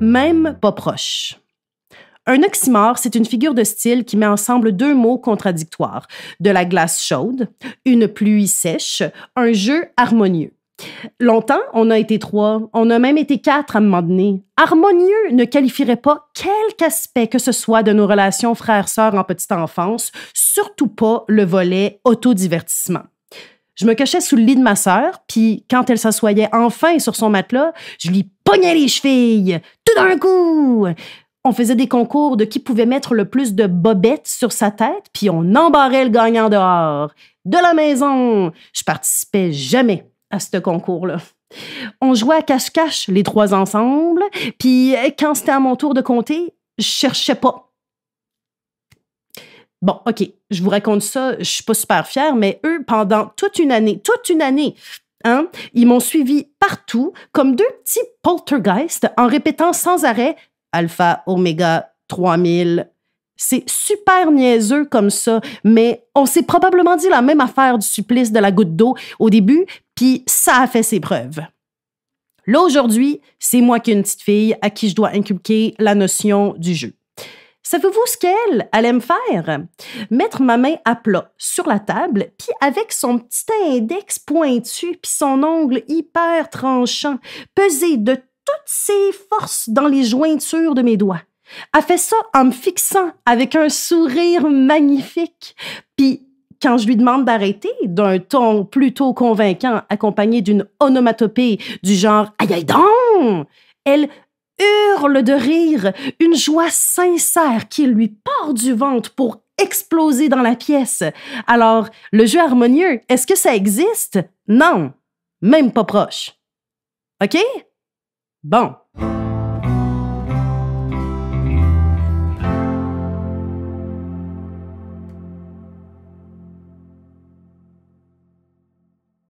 même pas proche. Un oxymore, c'est une figure de style qui met ensemble deux mots contradictoires. De la glace chaude, une pluie sèche, un jeu harmonieux. Longtemps, on a été trois, on a même été quatre à un moment donné. Harmonieux ne qualifierait pas quelque aspect que ce soit de nos relations frères-sœurs en petite enfance, surtout pas le volet autodivertissement. Je me cachais sous le lit de ma sœur, puis quand elle s'assoyait enfin sur son matelas, je lui pognais les chevilles, tout d'un coup. On faisait des concours de qui pouvait mettre le plus de bobettes sur sa tête, puis on embarrait le gagnant dehors. De la maison. Je participais jamais à ce concours-là. On jouait à cache-cache, les trois ensemble, puis quand c'était à mon tour de compter, je cherchais pas. Bon, OK, je vous raconte ça, je suis pas super fière, mais eux, pendant toute une année, toute une année, hein, ils m'ont suivi partout comme deux petits poltergeists en répétant sans arrêt Alpha, Oméga, 3000. C'est super niaiseux comme ça, mais on s'est probablement dit la même affaire du supplice de la goutte d'eau au début, puis ça a fait ses preuves. Là, aujourd'hui, c'est moi qui ai une petite fille à qui je dois inculquer la notion du jeu. Savez-vous ce qu'elle allait me faire? Mettre ma main à plat sur la table, puis avec son petit index pointu, puis son ongle hyper tranchant, peser de toutes ses forces dans les jointures de mes doigts. Elle fait ça en me fixant avec un sourire magnifique. Puis quand je lui demande d'arrêter, d'un ton plutôt convaincant, accompagné d'une onomatopée du genre Aïe aïe donc! Elle hurle de rire, une joie sincère qui lui part du ventre pour exploser dans la pièce. Alors, le jeu harmonieux, est-ce que ça existe? Non, même pas proche. OK? Bon.